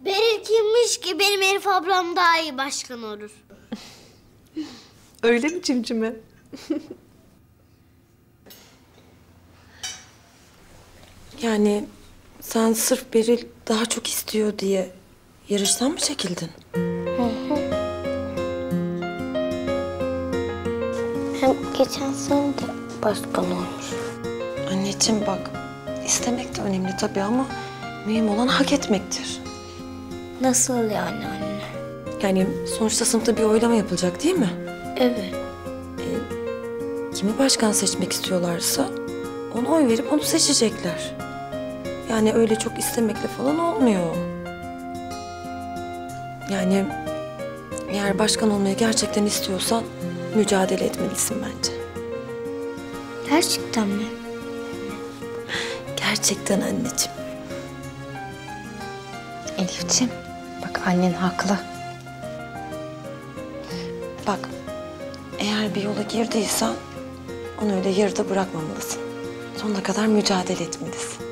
Beril kimmiş ki benim Elif ablam daha iyi başkan olur. Öyle mi cimcime? Yani sen sırf Beril daha çok istiyor diye yarıştan mı çekildin? Hem geçen sene de başkan olmuş. Anneciğim bak istemek de önemli tabii ama mühim olan hak etmektir. Nasıl yani anne? Yani sonuçta sınıfta bir oylama yapılacak değil mi? Evet. Kimi başkan seçmek istiyorlarsa ona oy verip onu seçecekler. Yani öyle çok istemekle falan olmuyor. Yani eğer başkan olmayı gerçekten istiyorsan mücadele etmelisin bence. Gerçekten mi? Gerçekten anneciğim. Elif'ciğim bak annen haklı. Bak eğer bir yola girdiysen onu öyle yarıda bırakmamalısın. Sonuna kadar mücadele etmelisin.